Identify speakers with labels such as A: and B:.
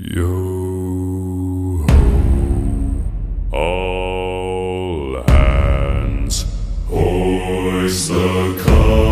A: Yo ho, all hands, hoist the